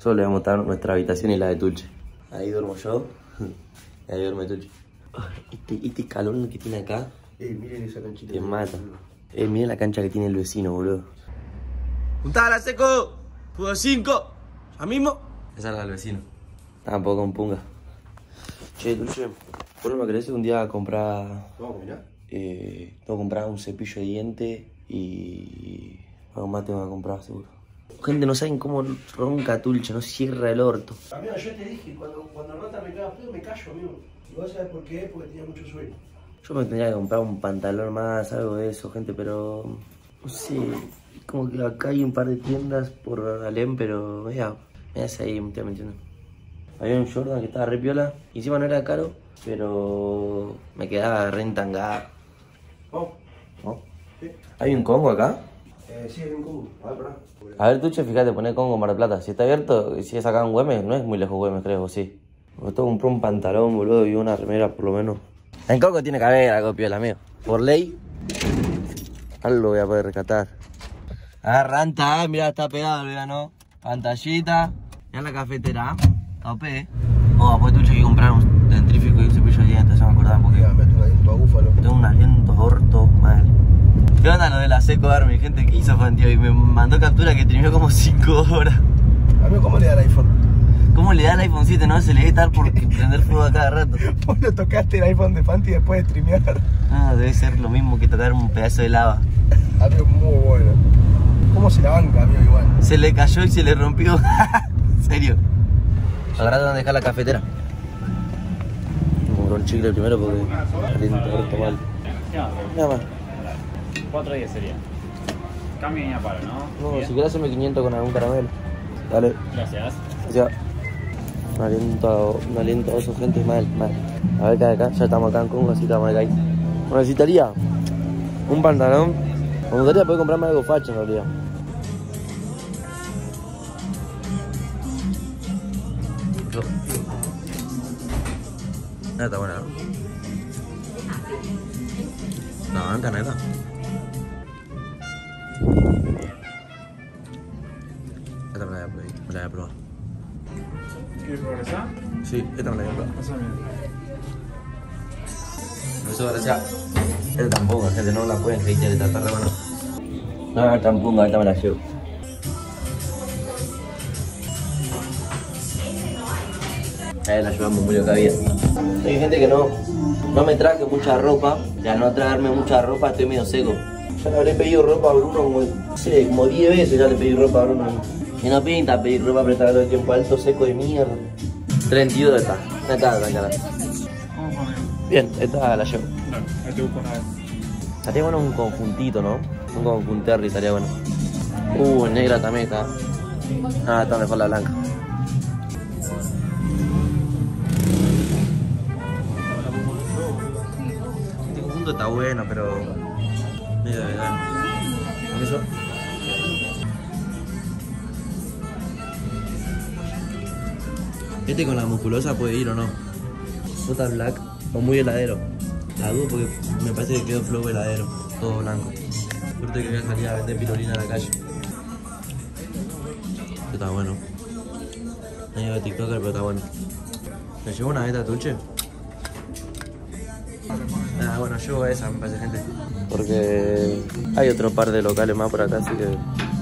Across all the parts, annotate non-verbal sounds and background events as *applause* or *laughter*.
Solo les voy a mostrar nuestra habitación y la de Tulche. Ahí duermo yo. Y *laughs* ahí duerme Tulche. Este, este calor que tiene acá Eh, miren esa canchita. te mata. Eh, miren la cancha que tiene el vecino, boludo. ¡Juntada la seco! ¡Fútbol 5! ¿Ya mismo? Esa es la del vecino. Tampoco con punga. Che, Tulche, ¿por me querés un día comprar Vamos caminar. eh, tengo que comprar un cepillo de diente y algo más tengo que comprar seguro. Gente, no saben cómo ronca Tulche, no cierra el orto. Amigo, yo te dije, cuando, cuando Rota me caga frío, me callo, amigo. ¿Y vos sabés por qué? Porque tenía mucho sueño. Yo me tendría que comprar un pantalón más, algo de eso, gente, pero no sé, como que acá hay un par de tiendas por Alem, pero mira, me hace ahí, me estoy metiendo. Había un Jordan que estaba re piola, y encima no era caro, pero me quedaba re entangada. Vamos. ¿no? Sí. ¿Hay un Congo acá? Eh, sí, hay un cubo. A ver, pará. A ver, Tuche, fíjate, poné Congo Mar del Plata. Si está abierto, si es acá en Güemes, no es muy lejos Güemes, creo, ¿o sí. Que comprar un pantalón, boludo, y una remera, por lo menos. En Congo tiene que haber algo piola, amigo. Por ley, algo voy a poder rescatar. Arranta, mira, está pegado, mira, ¿no? Pantallita. Ya la cafetera. Topé. Oh, pues Tuche que comprar un dentrífico y un cepillo de dientes, se me acordaba, porque Mira, me un aliento a búfalo. tengo un aliento orto mal. ¿Qué onda lo de la seco Army? Gente que hizo fan, tío, y me mandó captura que terminó como *laughs* 5 horas. Amigo, ¿cómo le da el iPhone? ¿Cómo le da el iPhone 7? No se le debe estar por *laughs* prender fuego a cada rato. *laughs* Vos lo tocaste el iPhone de Fanti después de streamear. Ah, debe ser lo mismo que tocar un pedazo de lava. Amigo, muy bueno. ¿Cómo se la banca, amigo, igual? Se le cayó y se le rompió. en serio. Agarrate donde dejar la cafetera. Un chicle primero porque. Nada más. 4 días sería. Cambio y paro, ¿no? No, Bien. si querés hacerme 500 con algún caramelo. Dale. Gracias. Sea, un aliento, aliento oso, gente, mal, mal. A ver, acá, acá, ya estamos acá en Congo, así estamos acá. Bueno, necesitaría un pantalón. Me gustaría poder comprarme algo facho en realidad. Esta está buena, ¿no? Banca, neta. Esta me la voy a probar. Me la voy a probar. ¿Quieres progresar? Sí, esta me la voy a probar. Pásame. Eso gracias. Esta tampoco, gente, no la pueden hatear, esta está re buena. No, tampoco, ahorita me la llevo. Ahí la llevamos muy loca vida. Hay gente que no, no me traje mucha ropa, y al no traerme mucha ropa estoy medio seco. Ya le habré pedido ropa a Bruno como, no sé, como 10 veces ya le pedí ropa a Bruno. Y no pinta pedir ropa prestada todo el tiempo, alto seco de mierda. 32 está, no está. ¿Cómo conmigo? Bien, esta la llevo. Dale, ahí te busco una vez. Estaría bueno un conjuntito, ¿no? Un conjunterri estaría bueno. Uh, negra también está. Ah, está mejor la blanca. Este conjunto está bueno, pero. Medio vegano. ¿Con eso? Este con la musculosa puede ir o no. J Black o muy heladero. La dudo porque me parece que quedó flow heladero, todo blanco. Suerte que voy a salir a vender pirulina a la calle. Este está bueno. Medio de TikToker, pero está bueno. ¿Me llevo una beta tuche? Ah, bueno, llevo esa, me parece, gente. Porque hay otro par de locales más por acá, así que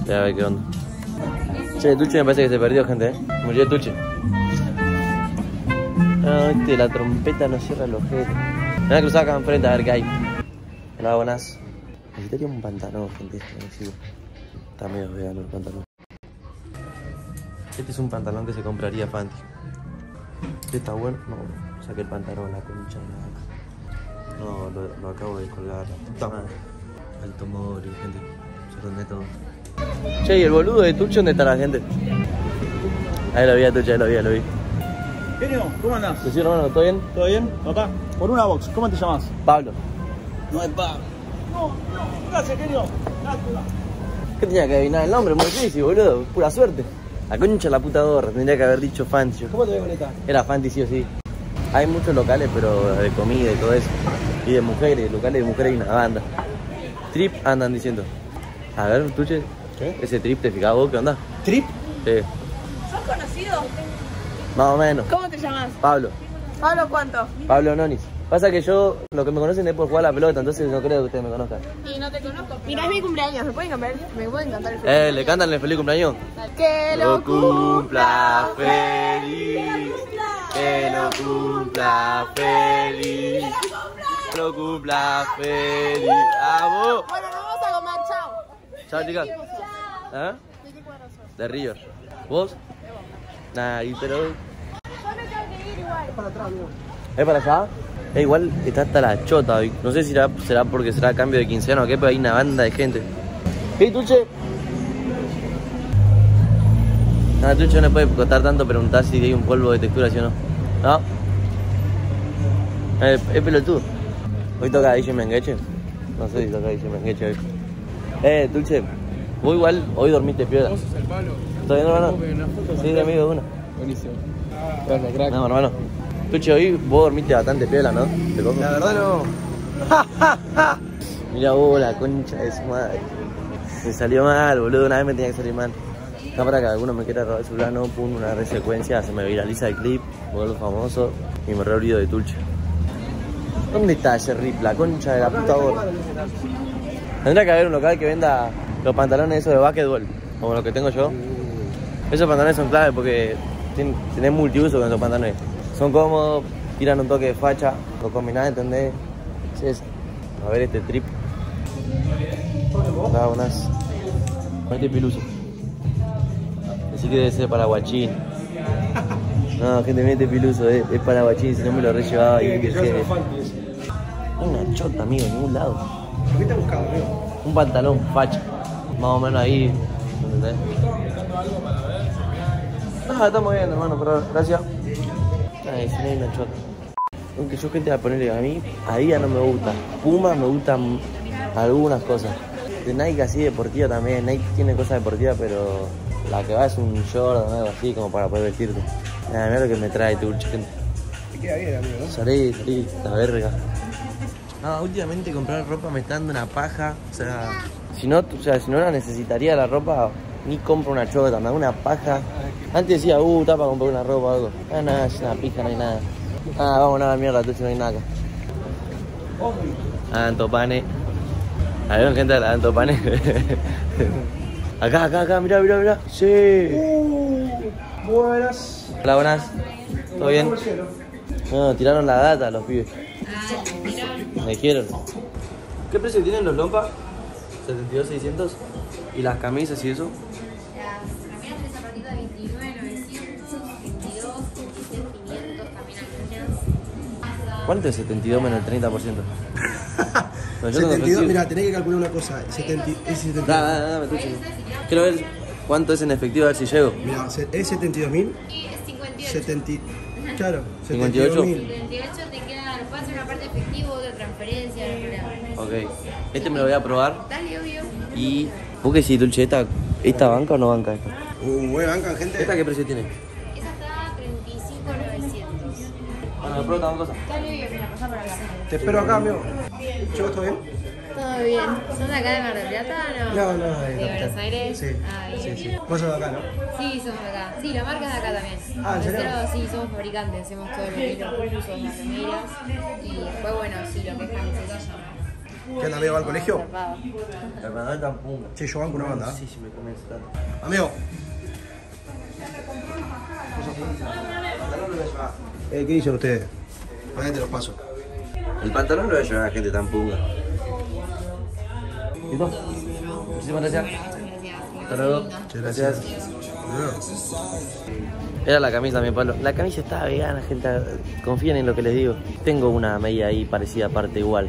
voy a ver qué onda. Che, Tuche me parece que se perdió, gente, ¿eh? Murió Tuche. No, este, la trompeta no cierra el ojete. Me voy a cruzar acá enfrente a ver qué hay. Hola, buenas. Necesitaría un pantalón, gente. Está medio vegano el pantalón. Este es un pantalón que se compraría Fanti. Este está bueno. No, saqué el pantalón, la concha la. No, lo, acabo de colgar. La puta madre. Gente. Se donde todo. Che, ¿y el boludo de Tuche dónde está la gente? Ahí lo vi a Tuche, ahí lo vi, lo vi. Genio, ¿cómo andás? ¿Decís, hermano, todo bien? ¿Todo bien? Papá, por una box, ¿cómo te llamas? Pablo. No es Pablo. No, no, gracias, genio. Gracias. ¿Qué tenía que adivinar el nombre? Muy difícil, boludo. Pura suerte. La concha la puta gorra. Tendría que haber dicho Fanti. ¿Cómo te ves con esta? Era Fanti sí o sí. Hay muchos locales, pero de comida y todo eso. Y de mujeres, locales de mujeres y una banda. Trip andan diciendo. A ver, Tuche. ¿Qué? Ese trip te fijaba vos, ¿qué onda? ¿Trip? Sí. conocido? Más o menos. ¿Cómo te llamas? Pablo. Pablo, ¿cuánto? Pablo Nonis. Pasa que yo, lo que me conocen es por jugar a la pelota, entonces no creo que ustedes me conozcan. Y no te conozco. Mira, es mi cumpleaños. ¿Me pueden cantar? ¿Me pueden cantar el Eh, ¿le cantan el feliz cumpleaños? Que lo cumpla feliz. Que lo cumpla feliz. Que lo cumpla feliz. ¡Vamos! Bueno, nos vamos a comer. Chao. Chao, chicas. ¿Ah? ¿De qué cuadro sos? De River. ¿Vos? Nah, y pero. Yo me tengo que ir igual. Para atrás, amigo. ¿Es para allá? Eh, igual está hasta la chota hoy. No sé si será, será porque será cambio de quincena o qué, pero hay una banda de gente. ¿Qué, Tuche? No, Tuche no le puede costar tanto preguntar si hay un polvo de textura, ¿sí o no? ¿No? Eh, es pelotudo. ¿Hoy toca DJ Mengeche? No sé si toca DJ Mengeche hoy. Eh, Tuche, vos igual hoy dormiste piola. ¿Vos sos el palo? ¿Está bien, hermano? ¿Vos ves una? Sí, de amigo de uno. Buenísimo. Gracias, crack. No, hermano. Tuche, hoy vos dormiste bastante piola, ¿no? ¿Te? La verdad no. *laughs* Mira vos, la concha de su madre. Me salió mal, boludo. Una vez me tenía que salir mal. No para que alguno me quiera robar el celular, no, pum, una resecuencia, se me viraliza el clip, vuelvo famoso y me re olvido de Tulche. ¿Dónde está ese rip, la concha de la puta hora? Tendría que haber un local que venda los pantalones esos de básquetbol, como los que tengo yo. Esos pantalones son clave porque tenés multiuso con esos pantalones. Son cómodos, tiran un toque de facha, lo combinás, ¿entendés? A ver este trip. Da unas. Este piluso. Así que debe ser para guachín. *laughs* No, gente, mete piluso, eh, es para guachín, si no me lo re llevaba y Que que. Una chota, amigo, en ningún lado. ¿Qué te has buscado, amigo? Un pantalón facha. Más o menos ahí. ¿Entendés? No, estamos bien, hermano, pero gracias. Aunque yo gente a ponerle a mí, a ya no me gusta. Puma me gustan algunas cosas. De Nike así deportiva también. Nike tiene cosas deportivas, pero la que va es un short o algo así como para poder vestirte. Nada, mira lo que me trae tu gente. Te queda bien, amigo, ¿no? Salí, salí, la verga. No, últimamente comprar ropa me está dando una paja. O sea, si no, o sea, si no la necesitaría la ropa, ni compro una chota, me da una paja. Antes decía, uh, está para comprar una ropa o algo. Ah, nada, es una pija, no hay nada. Ah, vamos a la mierda, tú no hay nada acá. Antopane. A ver, gente de la Antopane. *laughs* acá, acá, acá, mirá, mirá, mirá. Sí. Uh, buenas. Hola, buenas. ¿Todo bien? No, tiraron la data los pibes. Me dijeron. ¿Qué precio tienen los lompas? 72.600. ¿Y las camisas y eso? Las camisetas a partir de 29,900, 22, 26,500 también algunas. ¿Cuánto es 72 menos el 30%? *laughs* No, yo tengo 72, efectivo. mira, tenés que calcular una cosa. 70, es 72. Da, da, da, dame tu chico. Quiero ver cuánto es en efectivo, a ver si llego. Mira, es 72.000. Y es 58. 70. Claro, 58. 72.000. 28 te queda, puede ser una parte efectiva, otra transferencia. Ok. Este me lo voy a probar. Dale, obvio. Y. ¿Vos qué sí, Dulce? ¿Esta, ¿Esta banca o no banca esta? Uh, buena banca, gente. ¿Esta qué precio tiene? Esa está 35,900. Bueno, me pruebo esta cosa. Dale, obvio, mira, pasa por acá. Te espero acá, amigo. ¿Yo todo bien? Todo bien. ¿Son de acá de Mar del Plata o no? No, no, de ¿De. Buenos Aires? Sí, Ah, sí, sí. Vos sos de acá, ¿no? Sí, somos de acá. Sí, la marca es de acá también. Ah, ¿en serio? Nosotros sí somos fabricantes, hacemos todo lo que es los pulsos, las remeras. Y después, bueno, sí, lo que es camisetas. ¿Qué onda, amigo? ¿Va al colegio? La punga. Sí, yo banco una banda. Sí, sí, me tanto. Amigo. Eh, ¿Qué dicen ustedes? Ahí te los paso. El pantalón lo voy a llevar a la gente tan punga. ¿Listo? Muchísimas gracias. Hasta luego. Muchas gracias. Era la camisa, mi Pablo. La camisa está vegana, gente. Confíen en lo que les digo. Tengo una media ahí parecida, aparte igual.